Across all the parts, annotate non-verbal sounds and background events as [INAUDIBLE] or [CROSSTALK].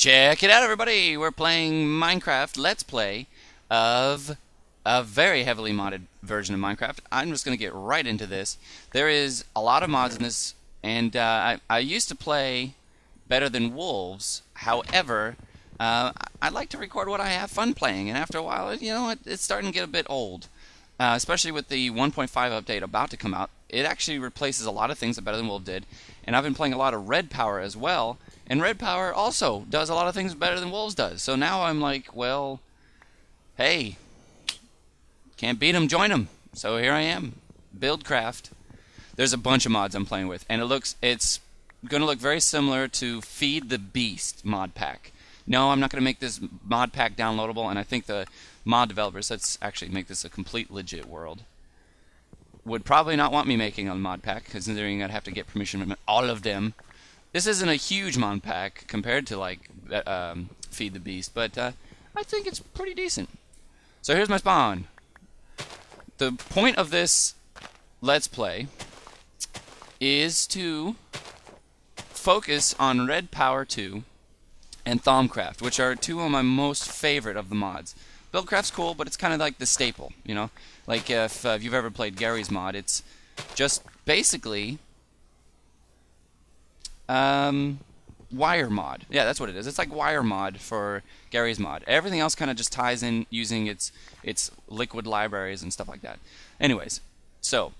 Check it out, everybody! We're playing Minecraft Let's Play of a very heavily modded version of Minecraft. I'm just going to get right into this. There is a lot of mods in this, and uh, I, I used to play better than Wolves. However, uh, I like to record what I have fun playing, and after a while, you know, it, it's starting to get a bit old. Uh, especially with the 1.5 update about to come out. It actually replaces a lot of things that Better Than Wolves did, and I've been playing a lot of Red Power as well, and Red Power also does a lot of things better than Wolves does. So now I'm like, well, hey, can't beat them, join them. So here I am, Buildcraft. There's a bunch of mods I'm playing with, and it looks, it's going to look very similar to Feed the Beast mod pack. No, I'm not going to make this mod pack downloadable, and I think the mod developers, let's actually make this a complete legit world, would probably not want me making a mod pack, considering I'd have to get permission from all of them. This isn't a huge mod pack compared to like um, Feed the Beast, but uh, I think it's pretty decent. So here's my spawn. The point of this Let's Play is to focus on Red Power 2 and Thaumcraft, which are two of my most favorite of the mods. Buildcraft's cool, but it's kind of like the staple, you know? Like if, uh, if you've ever played Garry's Mod, it's just basically um, wire mod. Yeah, that's what it is. It's like wire mod for Garry's Mod. Everything else kind of just ties in using its its liquid libraries and stuff like that. Anyways, so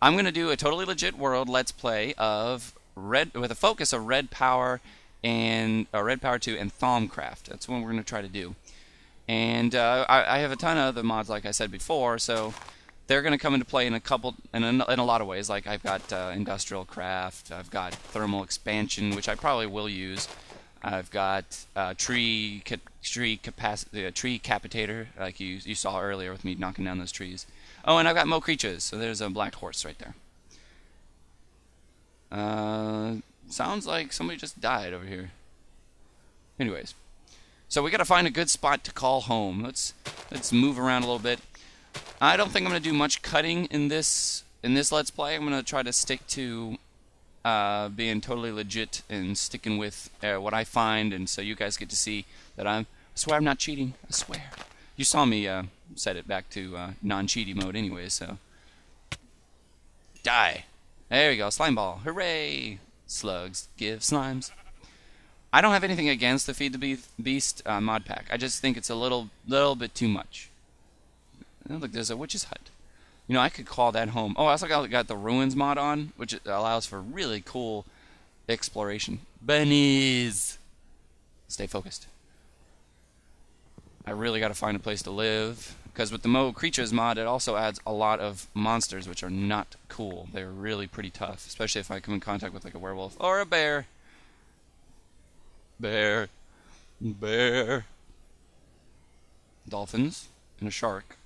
I'm going to do a totally legit world let's play of red with a focus of red power and uh, red power 2 and Thaumcraft. That's what we're going to try to do. And uh, I, I, have a ton of other mods, like I said before, so they're going to come into play in a couple, in a, in a lot of ways. Like I've got uh, industrial craft, I've got thermal expansion, which I probably will use. I've got uh, tree ca tree capacity, uh, tree capitator, like you you saw earlier with me knocking down those trees. Oh, and I've got mo creatures. So there's a black horse right there. Uh, sounds like somebody just died over here. Anyways. So we got to find a good spot to call home. Let's let's move around a little bit. I don't think I'm going to do much cutting in this in this let's play. I'm going to try to stick to uh, being totally legit and sticking with uh, what I find, and so you guys get to see that I'm. I swear I'm not cheating. I swear. You saw me uh, set it back to uh, non-cheaty mode anyway, so die. There you go, slime ball. Hooray! Slugs give slimes. I don't have anything against the Feed the Beast uh, mod pack. I just think it's a little little bit too much. Oh, look, there's a witch's hut. You know, I could call that home. Oh, I also got, got the Ruins mod on, which allows for really cool exploration. Bunnies! Stay focused. I really got to find a place to live. Because with the Mo Creatures mod, it also adds a lot of monsters, which are not cool. They're really pretty tough, especially if I come in contact with like a werewolf or a bear. Bear. Bear. Dolphins and a shark.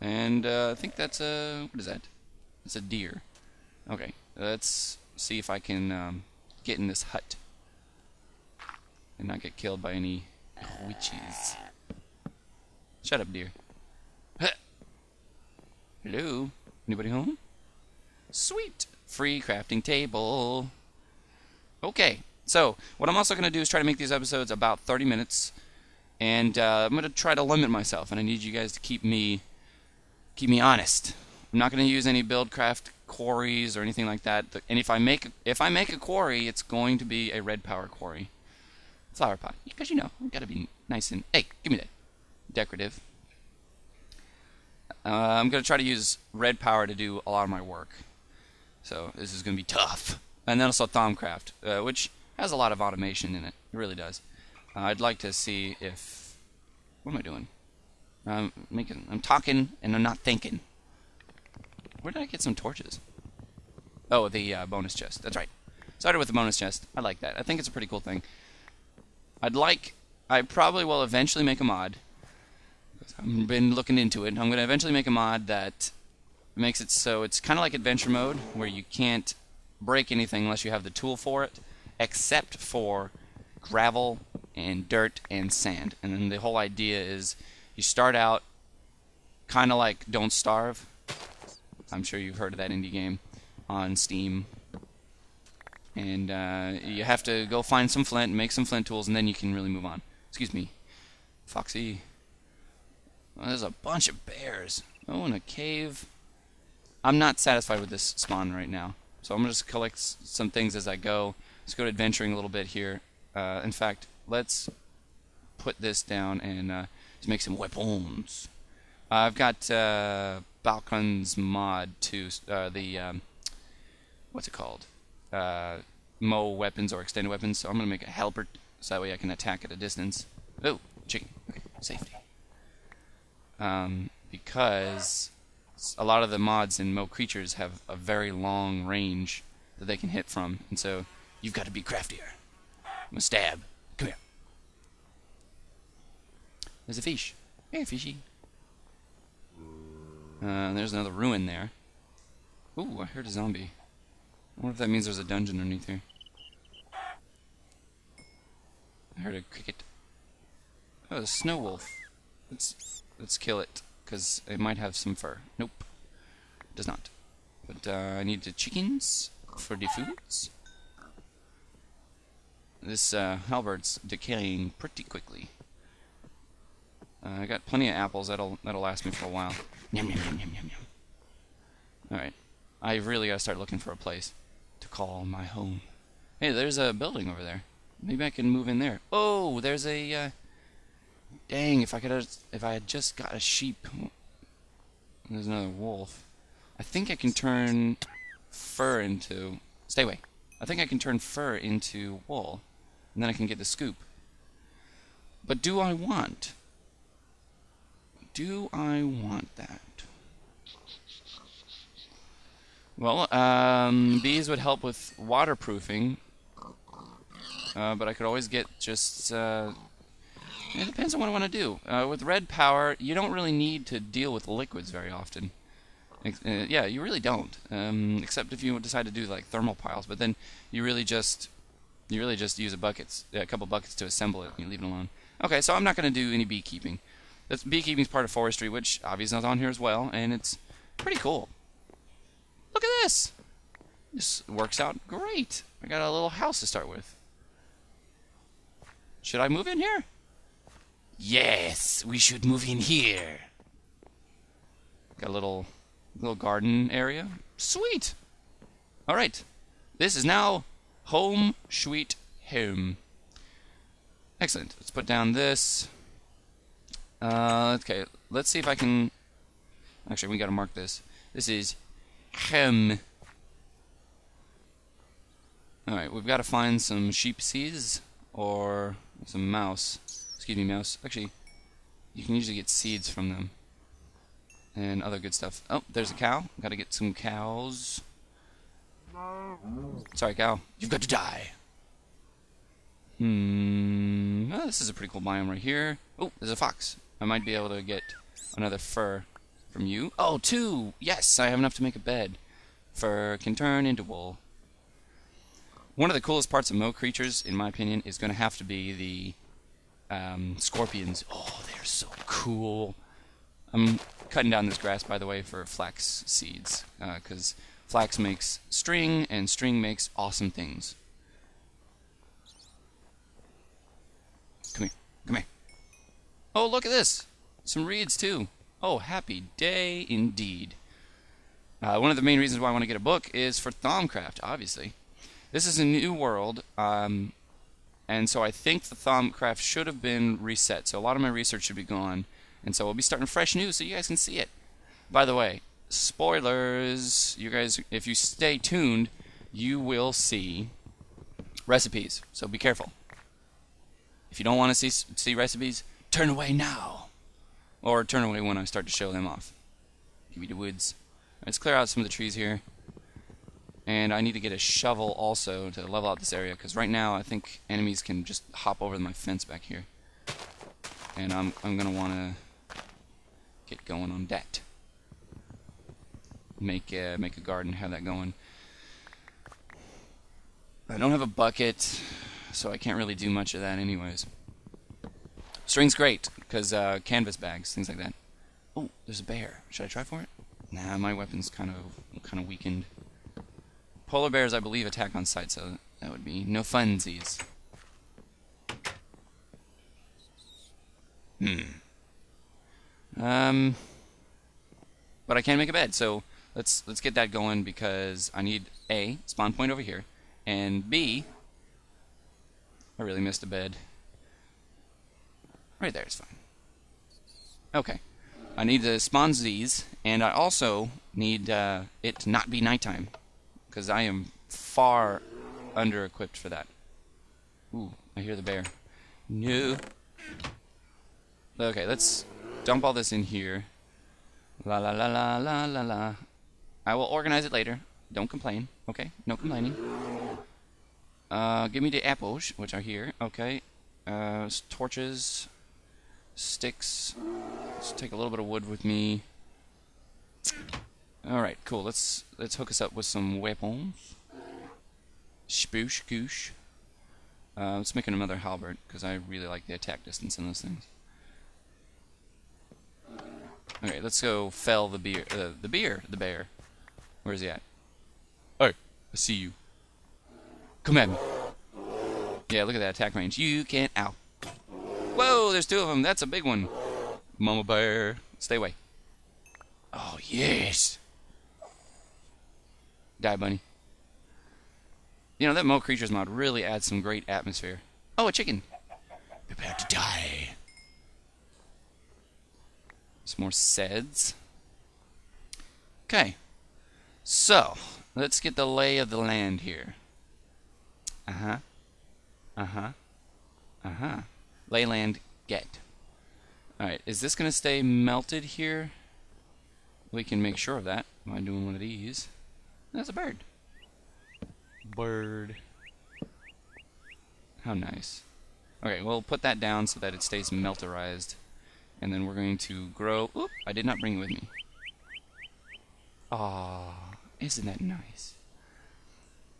And uh, I think that's a what is that? It's a deer. Okay, let's see if I can um, get in this hut and not get killed by any witches. Shut up, deer. [LAUGHS] Hello? Anybody home? Sweet! Free crafting table. Okay, so, what I'm also going to do is try to make these episodes about 30 minutes, and uh, I'm going to try to limit myself, and I need you guys to keep me keep me honest. I'm not going to use any buildcraft quarries or anything like that. And if I make if I make a quarry, it's going to be a red power quarry, flower pot, because you know we got to be nice and hey, give me that decorative. Uh, I'm going to try to use red power to do a lot of my work, so this is going to be tough. And then also Thaumcraft, uh, which has a lot of automation in it. It really does. Uh, I'd like to see if what am I doing? I'm making. I'm talking and I'm not thinking. Where did I get some torches? Oh, the uh, bonus chest. That's right. Started with the bonus chest. I like that. I think it's a pretty cool thing. I'd like. I probably will eventually make a mod. I've been looking into it. I'm going to eventually make a mod that makes it so it's kind of like adventure mode, where you can't break anything unless you have the tool for it except for gravel and dirt and sand. And then the whole idea is you start out kind of like Don't Starve. I'm sure you've heard of that indie game on Steam. and uh, you have to go find some flint, and make some flint tools, and then you can really move on. Excuse me, Foxy. There's a bunch of bears. Oh, in a cave. I'm not satisfied with this spawn right now, so I'm gonna just collect some things as I go. Let's go to adventuring a little bit here. Uh, in fact, let's put this down and uh, make some weapons. Uh, I've got uh, Balkon's mod to uh, the um, what's it called? Uh, Mo weapons or extended weapons. So I'm gonna make a halberd so that way I can attack at a distance. Oh, chicken. Okay, safety. Um, because a lot of the mods in Mo creatures have a very long range that they can hit from, and so you've got to be craftier. I'm gonna stab. Come here. There's a fish. Hey, fishy. Uh, there's another ruin there. Ooh, I heard a zombie. I wonder if that means there's a dungeon underneath here. I heard a cricket. Oh, a snow wolf. Let's let's kill it, because it might have some fur. Nope, does not. But uh, I need the chickens for the foods. This uh, halberd's decaying pretty quickly. Uh, I got plenty of apples. That'll that'll last me for a while. Yum yum yum yum yum yum. All right, I really gotta start looking for a place to call my home. Hey, there's a building over there. Maybe I can move in there. Oh, there's a. Uh, dang! If I could, have, if I had just got a sheep. There's another wolf. I think I can turn fur into. Stay away. I think I can turn fur into wool, and then I can get the scoop. But do I want? Do I want that? Well, um, bees would help with waterproofing, uh, but I could always get just. Uh, it depends on what I want to do. Uh, with red power, you don't really need to deal with liquids very often. Uh, yeah, you really don't. Um, except if you decide to do like thermal piles, but then you really just you really just use a buckets, a couple buckets to assemble it, and you leave it alone. Okay, so I'm not going to do any beekeeping. That's beekeeping is part of forestry, which obviously is on here as well, and it's pretty cool. Look at this. This works out great. I got a little house to start with. Should I move in here? Yes, we should move in here. Got a little little garden area. Sweet. All right. This is now home sweet home. Excellent. Let's put down this. Uh, okay, let's see if I can... Actually, we gotta mark this. This is hem. Alright, we've got to find some sheep seeds or some mouse. Excuse me, mouse. Actually, you can usually get seeds from them and other good stuff. Oh, there's a cow. Got to get some cows. Sorry, cow. You've got to die. Hmm. Oh, this is a pretty cool biome right here. Oh, there's a fox. I might be able to get another fur from you. Oh, two! Yes, I have enough to make a bed. Fur can turn into wool. One of the coolest parts of Mo creatures, in my opinion, is going to have to be the um, scorpions. Oh, they're so cool. I'm cutting down this grass, by the way, for flax seeds, because uh, flax makes string, and string makes awesome things. Come here. Come here. Oh, look at this. Some reeds, too. Oh, happy day indeed. Uh, one of the main reasons why I want to get a book is for Thaumcraft, obviously. This is a new world, um, and so I think the Thaumcraft should have been reset. So a lot of my research should be gone, and so we'll be starting fresh news so you guys can see it. By the way, spoilers. You guys, if you stay tuned, you will see recipes. So be careful. If you don't want to see see recipes, turn away now. Or turn away when I start to show them off. Give me the woods. let's clear out some of the trees here. And I need to get a shovel also to level out this area, because right now I think enemies can just hop over my fence back here. And I'm, I'm going to want to get going on that. Make, uh, make a garden, have that going. I don't have a bucket, so I can't really do much of that anyways. String's great, because uh, canvas bags, things like that. Oh, there's a bear. Should I try for it? Nah, my weapon's kind of kind of weakened. Polar bears, I believe, attack on sight, so That would be no funsies. Hmm. Um. But I can't make a bed, so let's let's get that going because I need a spawn point over here, and b. I really missed a bed. Right there is fine. Okay. I need to spawn these, and I also need uh, it to not be nighttime, because I am far under equipped for that. Ooh, I hear the bear. No. Okay, let's dump all this in here. La la la la la la la. I will organize it later. Don't complain. Okay, no complaining. Uh, give me the apples, which are here. Okay. Uh, torches, sticks. Let's take a little bit of wood with me. All right, cool. Let's let's hook us up with some weapons. Spoosh goosh. Uh, let's make another halberd because I really like the attack distance in those things. Okay, let's go fell the beer. Uh, the beer, the bear. Where is he at? Oh, I see you. Come at me. Yeah, look at that attack range. You can't. Ow. There's two of them. That's a big one. Mama bear. Stay away. Oh, yes. Die, bunny. You know, that Mo Creatures mod really adds some great atmosphere. Oh, a chicken. Prepare to die. Some more seds. Okay. So, let's get the lay of the land here. Uh-huh. Uh-huh. Uh-huh. Leyland get. Alright, is this going to stay melted here? We can make sure of that by doing one of these. That's a bird. Bird. How nice. Okay, we'll put that down so that it stays melterized. And then we're going to grow... Oop, I did not bring it with me. Ah, isn't that nice?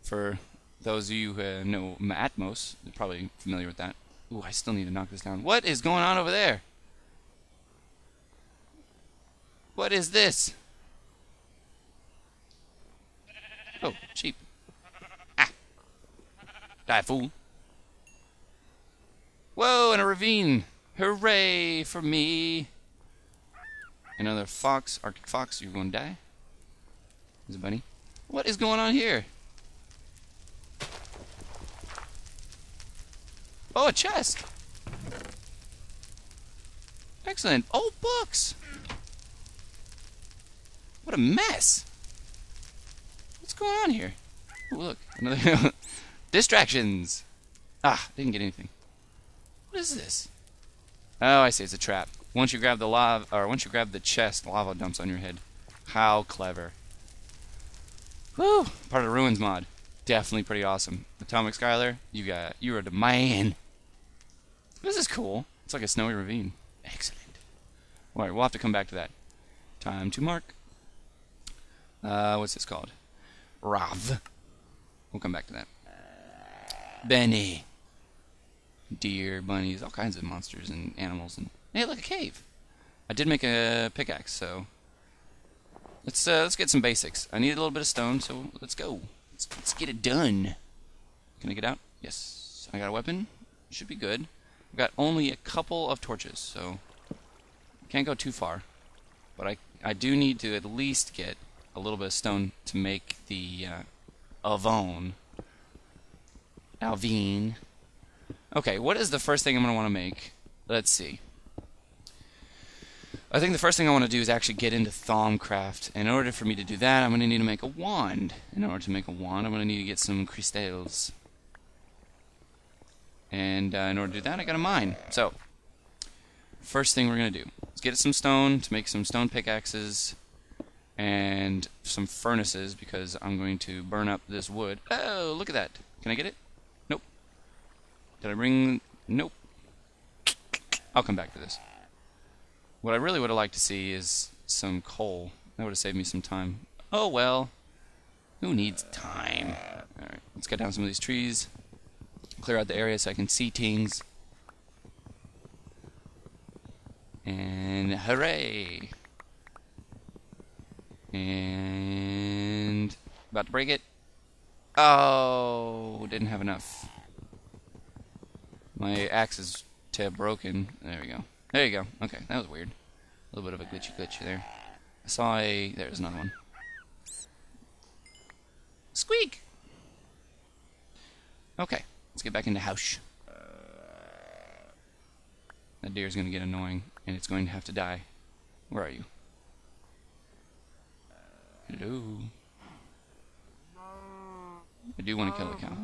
For those of you who know Atmos, you're probably familiar with that. Ooh, I still need to knock this down. What is going on over there? What is this? Oh, sheep. Ah! Die, fool. Whoa, in a ravine! Hooray for me! Another fox, Arctic fox, you're going to die. Is it bunny? What is going on here? Oh, a chest! Excellent. Oh, books! What a mess! What's going on here? Oh, look. Another [LAUGHS] distractions! Ah, didn't get anything. What is this? Oh, I see. It's a trap. Once you grab the lava, or once you grab the chest, lava dumps on your head. How clever! Whew! Part of the ruins mod. Definitely pretty awesome. AtomicStryker, you got you are the man. This is cool. It's like a snowy ravine. Excellent. Alright, we'll have to come back to that. Time to mark. Uh, what's this called? Rav. We'll come back to that. Benny deer, bunnies, all kinds of monsters and animals. And hey, look, a cave. I did make a pickaxe, so let's uh, let's get some basics. I need a little bit of stone, so let's go. Let's, let's get it done. Can I get out? Yes. I got a weapon. Should be good. I've got only a couple of torches, so can't go too far. But I I do need to at least get a little bit of stone to make the uh, Avon. Alvine. Okay, what is the first thing I'm going to want to make? Let's see. I think the first thing I want to do is actually get into Thaumcraft. In order for me to do that, I'm going to need to make a wand. In order to make a wand, I'm going to need to get some crystals. And uh, in order to do that, I got to mine. So, first thing we're going to do is get some stone to make some stone pickaxes and some furnaces because I'm going to burn up this wood. Oh, look at that. Can I get it? Nope. Did I bring... Nope. I'll come back to this. What I really would have liked to see is some coal. That would have saved me some time. Oh well. Who needs time? Alright, let's cut down some of these trees. Clear out the area so I can see things. And hooray! And about to break it. Oh, didn't have enough. My axe is tab broken. There we go. There you go. Okay, that was weird. A little bit of a glitchy glitchy there. I saw a... There's another one. Squeak! Okay, let's get back into house. That deer is going to get annoying, and it's going to have to die. Where are you? Hello? I do want to kill the cow.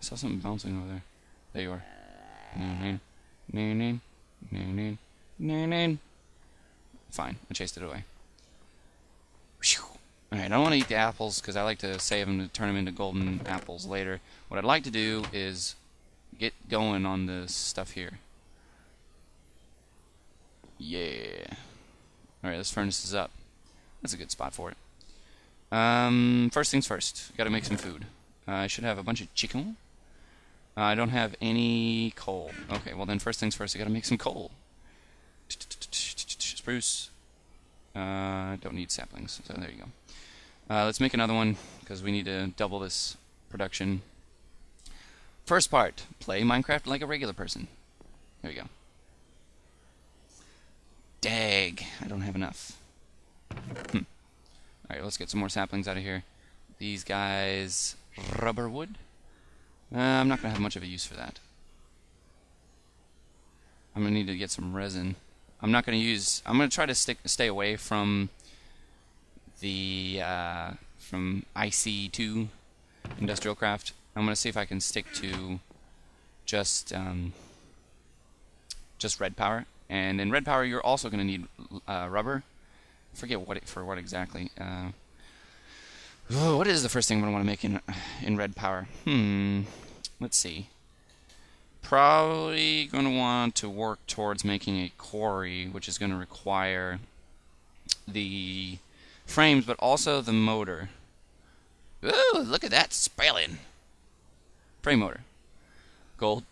I saw something bouncing over there. There you are. Fine, I chased it away. Alright, I don't want to eat the apples because I like to save them to turn them into golden apples later. What I'd like to do is get going on this stuff here. Yeah. Alright, this furnace is up. That's a good spot for it. Um, first things first, gotta make some food. Uh, I should have a bunch of chicken. Uh, I don't have any coal. Okay, well then first things first, I gotta make some coal. Spruce. Uh, don't need saplings, so there you go. Uh, let's make another one, because we need to double this production. First part, play Minecraft like a regular person. There we go. Dag, I don't have enough. Hmm. Alright, let's get some more saplings out of here. These guys, rubber wood. Uh, I'm not going to have much of a use for that. I'm going to need to get some resin. I'm not going to use... I'm going to try to stick, stay away from the... Uh, from IC2 Industrial Craft. I'm going to see if I can stick to just... Um, just red power. And in red power, you're also going to need uh, rubber. I forget what it, for what exactly. Uh, oh, what is the first thing I'm going to want to make in in red power? Hmm. Let's see. Probably going to want to work towards making a quarry, which is going to require the frames, but also the motor. Ooh, look at that spelling. Frame motor. Gold.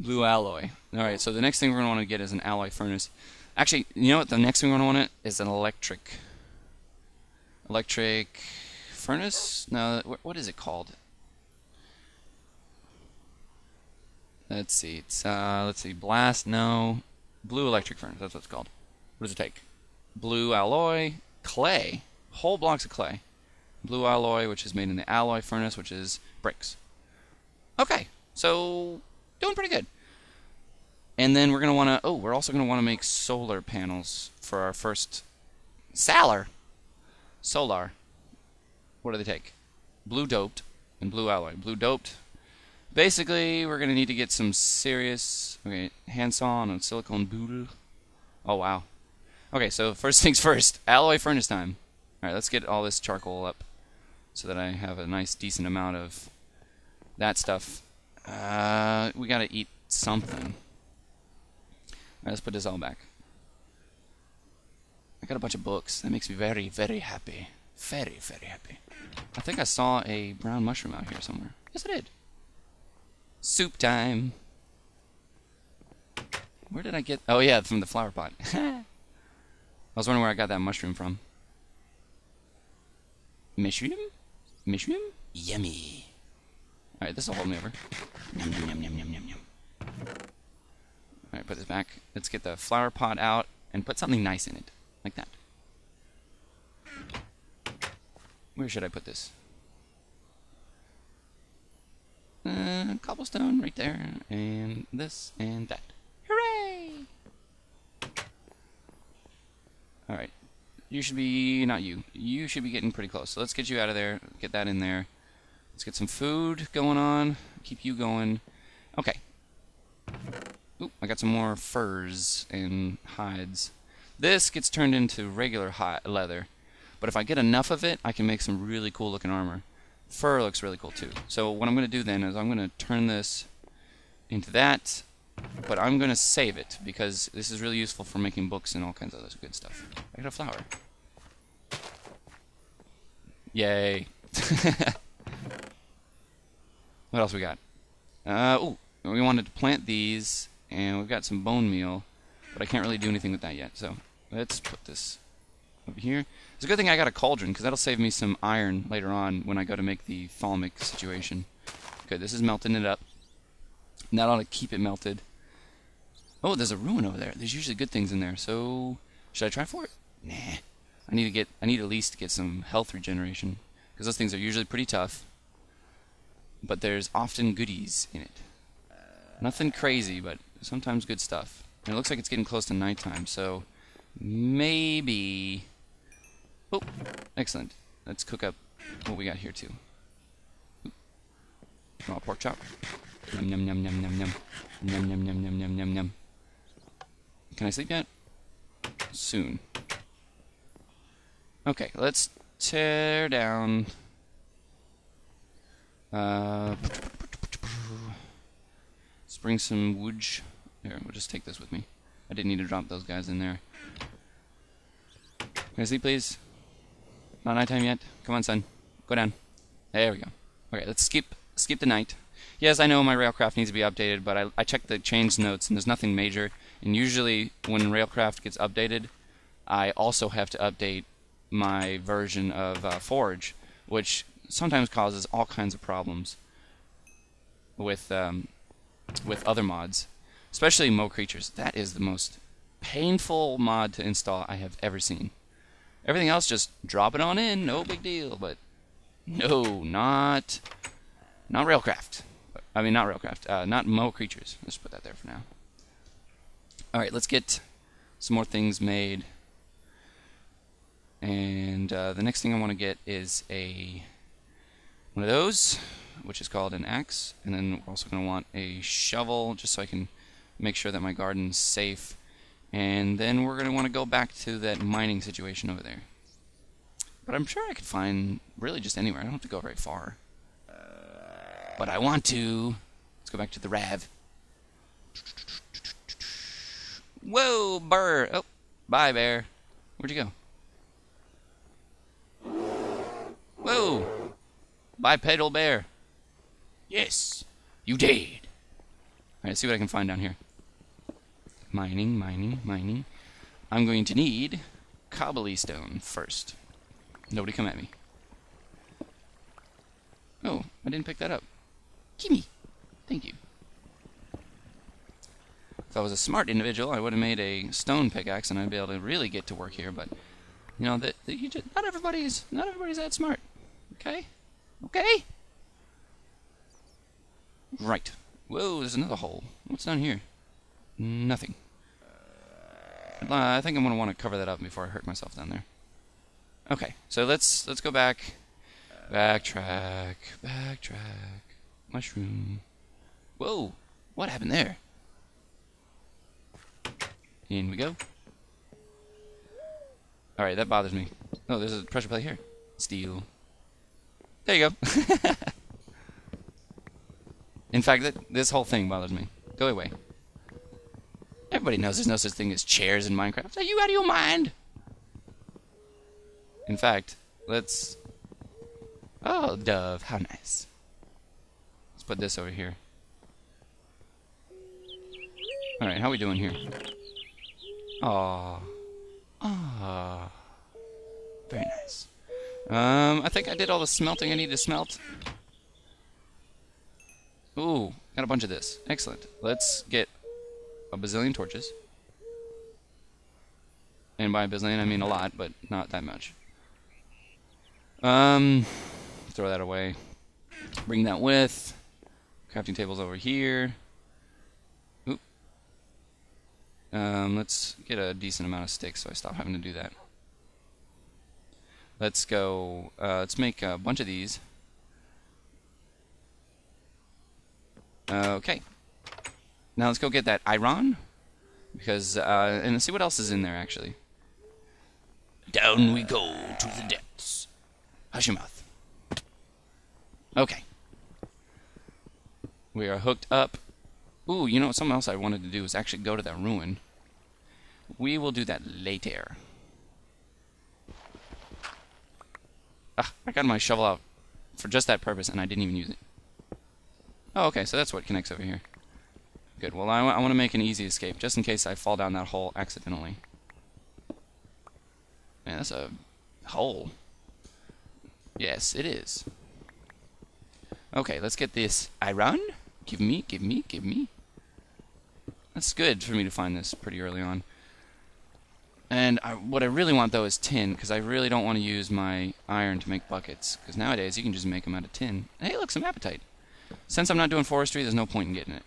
Blue alloy. Alright, so the next thing we're going to want to get is an alloy furnace. Actually, you know what? The next thing we're going to want is an electric. Electric furnace? No, what is it called? Let's see. It's uh, let's see. Blast? No. Blue electric furnace. That's what it's called. What does it take? Blue alloy, clay, whole blocks of clay. Blue alloy, which is made in the alloy furnace, which is bricks. Okay, so doing pretty good. And then we're going to want to, oh, we're also going to want to make solar panels for our first, Salar, solar. What do they take? Blue doped and blue alloy. Blue doped. Basically, we're going to need to get some serious, okay, handsaw and silicon boule. Oh, wow. Okay, so first [LAUGHS] things first, alloy furnace time. Alright, let's get all this charcoal up so that I have a nice decent amount of that stuff. Uh, we gotta eat something. Right, let's put this all back. I got a bunch of books. That makes me very, very happy. Very, very happy. I think I saw a brown mushroom out here somewhere. Yes, I did. Soup time. Where did I get... Oh, yeah, from the flower pot. [LAUGHS] I was wondering where I got that mushroom from. Mushroom? Mushroom? Yummy. Alright, this will hold me over. Yum, yum, yum, yum, yum, yum, yum. Alright, put this back. Let's get the flower pot out and put something nice in it. Like that. Where should I put this? Uh, cobblestone right there. And this and that. Hooray! Alright. You should be... not you. You should be getting pretty close. So let's get you out of there. Get that in there. Let's get some food going on. Keep you going. Okay. Oop, I got some more furs and hides. This gets turned into regular hot leather, but if I get enough of it, I can make some really cool looking armor. Fur looks really cool too. So what I'm going to do then is I'm going to turn this into that, but I'm going to save it because this is really useful for making books and all kinds of other good stuff. I got a flower. Yay. [LAUGHS] what else we got? Uh, oh, we wanted to plant these and we've got some bone meal, but I can't really do anything with that yet. So let's put this over here. It's a good thing I got a cauldron, because that'll save me some iron later on when I go to make the thalamic situation. Good, this is melting it up. And that ought to keep it melted. Oh, there's a ruin over there. There's usually good things in there, so... Should I try for it? Nah. I need to get... I need at least to get some health regeneration. Because those things are usually pretty tough. But there's often goodies in it. Nothing crazy, but sometimes good stuff. And it looks like it's getting close to nighttime, so... Maybe... Oh, excellent. Let's cook up what we got here, too. Raw pork chop. Can I sleep yet? Soon. Okay, let's tear down... Uh, let's bring some wood. Here, we'll just take this with me. I didn't need to drop those guys in there. Can I sleep, please? Not nighttime yet? Come on, son. Go down. There we go. Okay, let's skip skip the night. Yes, I know my Railcraft needs to be updated, but I, I checked the change notes and there's nothing major. And usually when Railcraft gets updated, I also have to update my version of uh, Forge, which sometimes causes all kinds of problems with um, with other mods, especially Mo Creatures. That is the most painful mod to install I have ever seen. Everything else just drop it on in, no big deal. But no, not not Railcraft. I mean, not Railcraft. Uh, not Mo Creatures. Let's put that there for now. All right, let's get some more things made. And uh, the next thing I want to get is a one of those, which is called an axe. And then we're also going to want a shovel, just so I can make sure that my garden's safe. And then we're going to want to go back to that mining situation over there. But I'm sure I could find really just anywhere. I don't have to go very far. But I want to. Let's go back to the Rav. Whoa, burr. Oh, bye, bear. Where'd you go? Whoa. Bipedal bear. Yes, you did. Alright, let's see what I can find down here. Mining, mining, mining. I'm going to need cobblestone first. Nobody come at me. Oh, I didn't pick that up. Gimme. Thank you. If I was a smart individual, I would have made a stone pickaxe and I'd be able to really get to work here, but you know, that not everybody's not everybody's that smart. Okay? Okay? Right. Whoa, there's another hole. What's down here? Nothing. Uh, I think I'm going to want to cover that up before I hurt myself down there. Okay, so let's let's go back. Backtrack. Backtrack. Mushroom. Whoa! What happened there? In we go. Alright, that bothers me. Oh, there's a pressure plate here. Steel. There you go. [LAUGHS] In fact, that, this whole thing bothers me. Go away. Everybody knows there's no such thing as chairs in Minecraft. Are you out of your mind? In fact, let's... Oh, dove. How nice. Let's put this over here. Alright, how we doing here? Aww. Ah. Very nice. Um, I think I did all the smelting I need to smelt. Ooh, got a bunch of this. Excellent. Let's get a bazillion torches. And by a bazillion, I mean a lot, but not that much. Um, throw that away. Bring that with. Crafting table's over here. Oop. Um, let's get a decent amount of sticks so I stop having to do that. Let's go, uh, let's make a bunch of these. Okay. Now let's go get that iron. Because, uh, and see what else is in there, actually. Down we go to the depths. Hush your mouth. Okay. We are hooked up. Ooh, you know, something else I wanted to do is actually go to that ruin. We will do that later. Ah, I got my shovel out for just that purpose, and I didn't even use it. Oh, okay, so that's what connects over here. Good, well, I, I want to make an easy escape, just in case I fall down that hole accidentally. man, that's a hole. Yes, it is. Okay, let's get this iron. Give me, give me, give me. That's good for me to find this pretty early on. And I, what I really want though is tin, because I really don't want to use my iron to make buckets. Because nowadays you can just make them out of tin. Hey, look, some apatite. Since I'm not doing forestry, there's no point in getting it.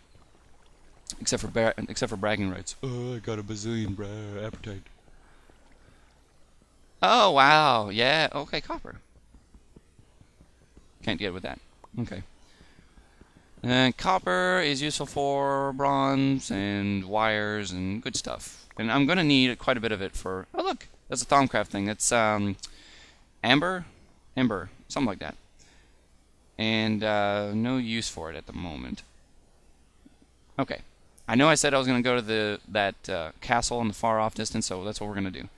Except for except for bragging rights. Oh, I got a bazillion bra apatite. Oh wow, yeah, okay, copper. Can't get with that. Okay. And copper is useful for bronze and wires and good stuff. And I'm going to need quite a bit of it for... Oh, look! That's a Thaumcraft thing. It's um, amber? Ember. Something like that. And uh, no use for it at the moment. Okay. I know I said I was going to go to the that uh, castle in the far off distance, so that's what we're going to do.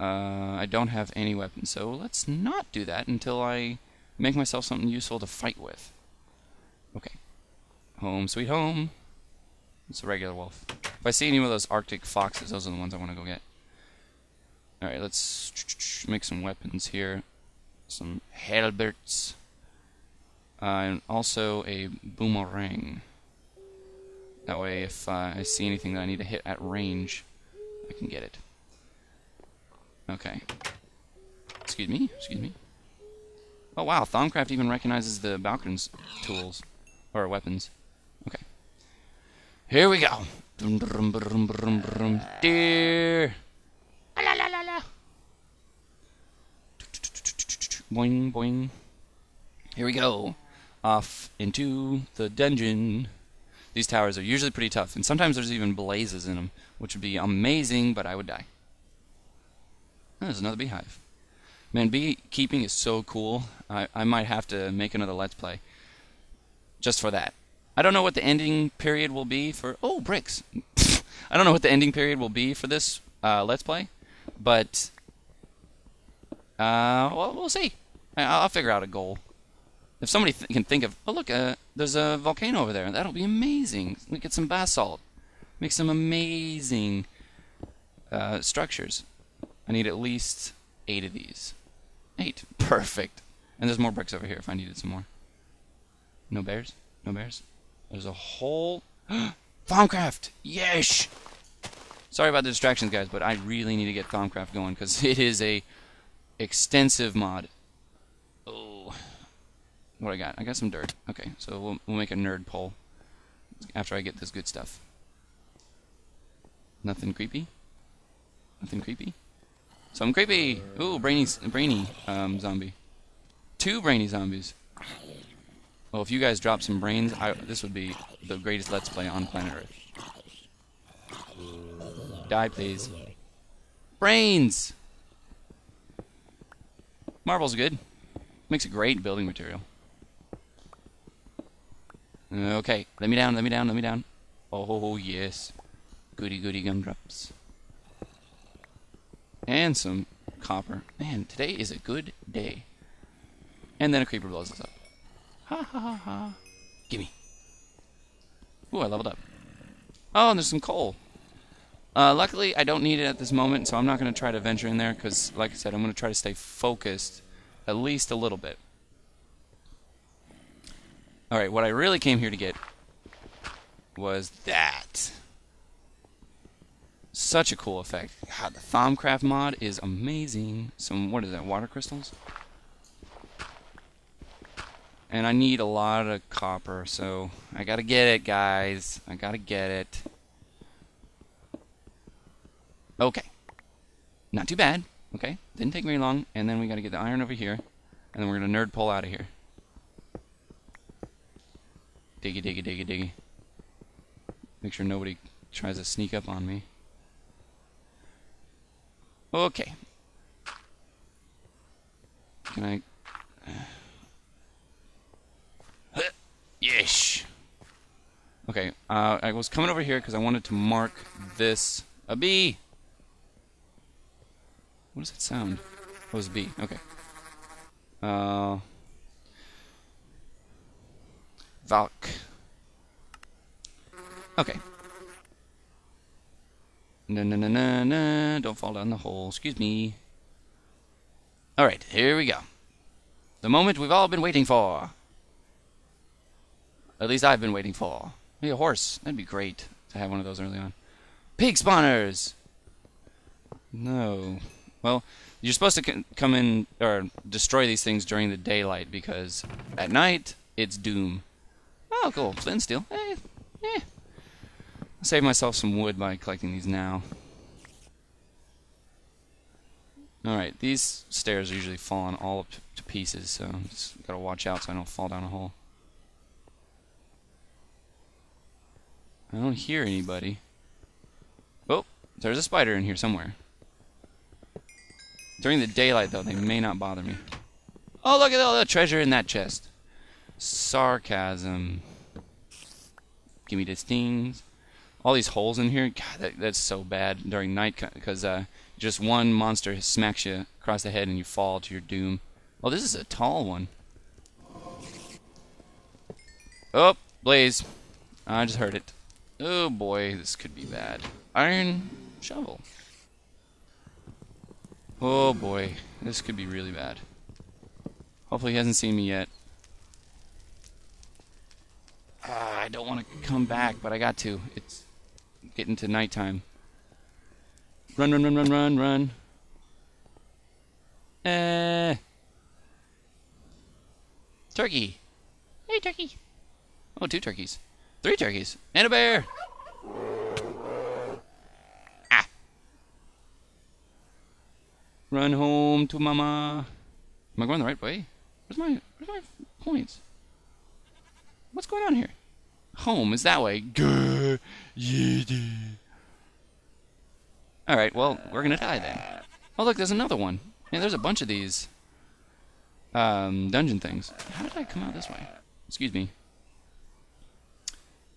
Uh, I don't have any weapons, so let's not do that until I make myself something useful to fight with. Okay. Home sweet home. It's a regular wolf. If I see any of those arctic foxes, those are the ones I want to go get. Alright, let's make some weapons here. Some halberts. Uh, and also a boomerang. That way, if uh, I see anything that I need to hit at range, I can get it. Okay. Excuse me, excuse me. Oh wow, Thaumcraft even recognizes the Balkon's tools. Or weapons. Okay. Here we go. Deer. La la la la. Boing boing. Here we go. Off into the dungeon. These towers are usually pretty tough, and sometimes there's even blazes in them, which would be amazing, but I would die. There's another beehive. Man, beekeeping is so cool. I, I might have to make another Let's Play. Just for that. I don't know what the ending period will be for... Oh, bricks! [LAUGHS] I don't know what the ending period will be for this uh, Let's Play, but... Uh, well, we'll see. I, will figure out a goal. If somebody th can think of, oh look, uh, there's a volcano over there. That'll be amazing. We get some basalt, make some amazing uh, structures. I need at least eight of these. Eight, [LAUGHS] perfect. And there's more bricks over here if I needed some more. No bears? No bears? There's a whole [GASPS] Thaumcraft. Yes. Sorry about the distractions, guys, but I really need to get Thaumcraft going because [LAUGHS] it is a extensive mod. What I got? I got some dirt. Okay, so we'll, we'll make a nerd pole after I get this good stuff. Nothing creepy? Nothing creepy? Some creepy! Ooh, brainy, brainy um, zombie. Two brainy zombies. Well, if you guys drop some brains, I, this would be the greatest Let's Play on planet Earth. Die, please. Brains! Marble's good. Makes a great building material. Okay, let me down, let me down, let me down. Oh, yes. Goody goody gumdrops. And some copper. Man, today is a good day. And then a creeper blows us up. Ha ha ha ha. Gimme. Ooh, I leveled up. Oh, and there's some coal. Uh, luckily, I don't need it at this moment, so I'm not going to try to venture in there, because, like I said, I'm going to try to stay focused at least a little bit. Alright, what I really came here to get was that. Such a cool effect. God, the Thaumcraft mod is amazing. Some, what is that, water crystals? And I need a lot of copper, so I gotta get it, guys. I gotta get it. Okay. Not too bad. Okay. Didn't take very long. And then we gotta get the iron over here. And then we're gonna nerd pull out of here. Diggy, diggy, diggy, diggy. Make sure nobody tries to sneak up on me. Okay. Can I... [SIGHS] Uh, yes. Okay, uh, I was coming over here because I wanted to mark this... A bee! What does that sound? Oh, it's a bee. Okay. Uh... Valk. Okay. No, no, no, no, no. Don't fall down the hole. Excuse me. Alright, here we go. The moment we've all been waiting for. At least I've been waiting for. Hey, a horse. That'd be great to have one of those early on. Pig spawners! No. Well, you're supposed to come in or destroy these things during the daylight because at night it's doom. Oh, cool. Flint steel. Hey, eh. I'll save myself some wood by collecting these now. Alright, these stairs are usually falling all up to pieces, so I've just gotta watch out so I don't fall down a hole. I don't hear anybody. Oh, there's a spider in here somewhere. During the daylight, though, they may not bother me. Oh, look at all the treasure in that chest. Sarcasm. Give me the stings. All these holes in here, God, that, that's so bad during night because uh, just one monster smacks you across the head and you fall to your doom. Oh, this is a tall one. Oh, blaze. I just heard it. Oh boy, this could be bad. Iron shovel. Oh boy, this could be really bad. Hopefully he hasn't seen me yet. Uh, I don't want to come back, but I got to. It's getting to nighttime. Run, run, run, run, run, run. Eh. Turkey. Hey, turkey. Oh, two turkeys. Three turkeys. And a bear. Ah. Run home to mama. Am I going the right way? Where's my, where's my points? What's going on here? Home is that way. Alright, well, we're gonna die then. Oh, look, there's another one. Man, there's a bunch of these um, dungeon things. How did I come out this way? Excuse me.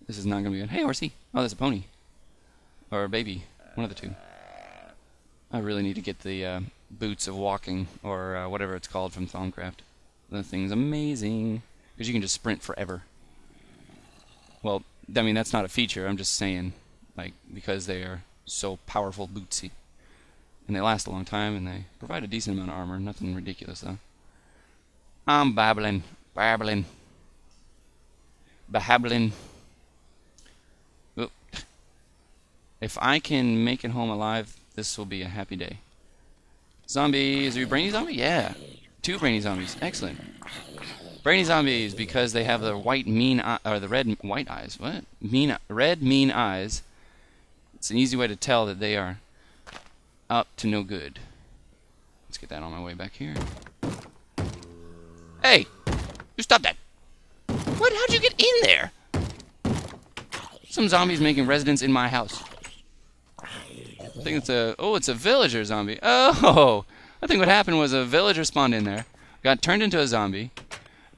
This is not to be good. Hey, horsey. Oh, there's a pony. Or a baby. One of the two. I really need to get the uh, boots of walking, or uh, whatever it's called from Thaumcraft. The thing's amazing. Because you can just sprint forever. Well, I mean, that's not a feature. I'm just saying, like, because they are so powerful bootsy. And they last a long time, and they provide a decent amount of armor. Nothing ridiculous, though. I'm babbling. Babbling. Babbling. If I can make it home alive, this will be a happy day. Zombies. Are you brainy zombie? Yeah. Two brainy zombies. Excellent. Brainy zombies because they have the white mean eye, or the red white eyes. What? Mean red mean eyes. It's an easy way to tell that they are up to no good. Let's get that on my way back here. Hey! You stop that! What? How'd you get in there? Some zombies making residence in my house. I think it's a oh, it's a villager zombie. Oh, I think what happened was a villager spawned in there, got turned into a zombie,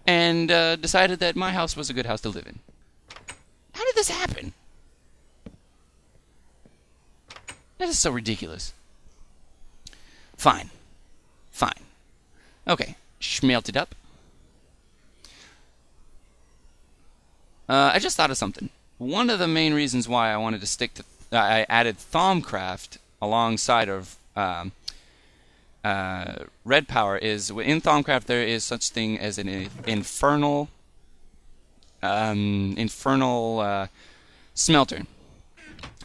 and uh, decided that my house was a good house to live in. How did this happen? That is so ridiculous. Fine, fine. Okay, schmelt it up. Uh, I just thought of something. One of the main reasons why I wanted to stick to I added Thaumcraft alongside of um, uh, Red Power is in Thaumcraft there is such thing as an infernal um, infernal uh, smelter.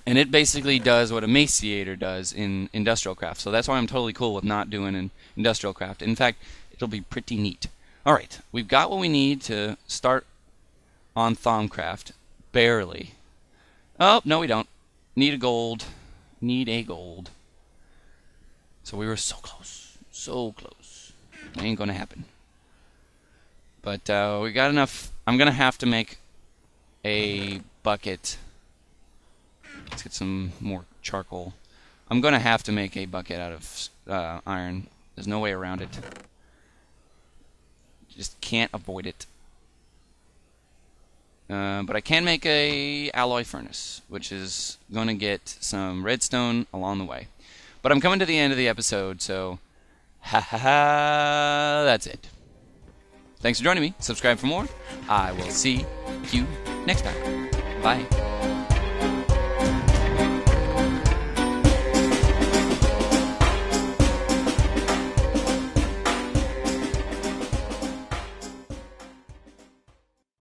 And it basically does what a macerator does in Industrial Craft. So that's why I'm totally cool with not doing an Industrial Craft. In fact, it'll be pretty neat. Alright, we've got what we need to start on Thaumcraft. Barely. Oh, no we don't. Need a gold. Need a gold. So we were so close. So close. ain't gonna happen. But uh, we got enough. I'm gonna have to make a bucket. Let's get some more charcoal. I'm gonna have to make a bucket out of uh, iron. There's no way around it. Just can't avoid it. Uh, but I can make a alloy furnace, which is to get some redstone along the way. But I'm coming to the end of the episode, so ha ha ha, that's it. Thanks for joining me. Subscribe for more. I will see you next time. Bye.